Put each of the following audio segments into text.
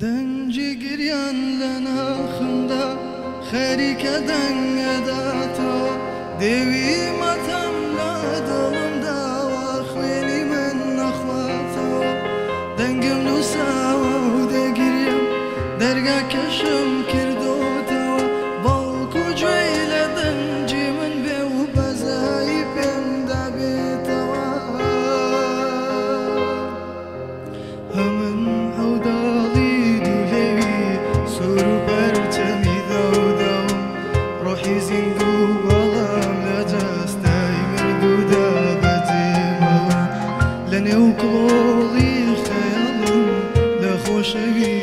دنجي قريان لنا خندا خيرك دنجا داتا ديوي ما تملا دلم دا واخليني من اخواتا دنجم نساوا ودا قريان درقا كشم كريم أنا وكباري خيال لخوشك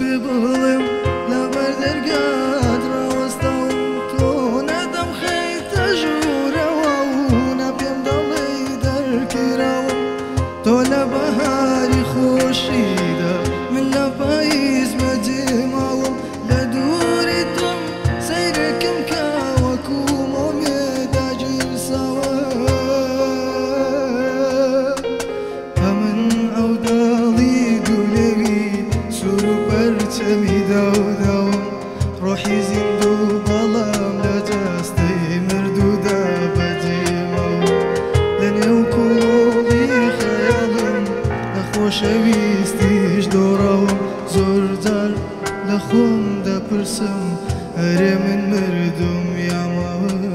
bir bağlım laverler gel Moshe vistish dorau zurdal lachum da pulsam Eremin merdum yamavir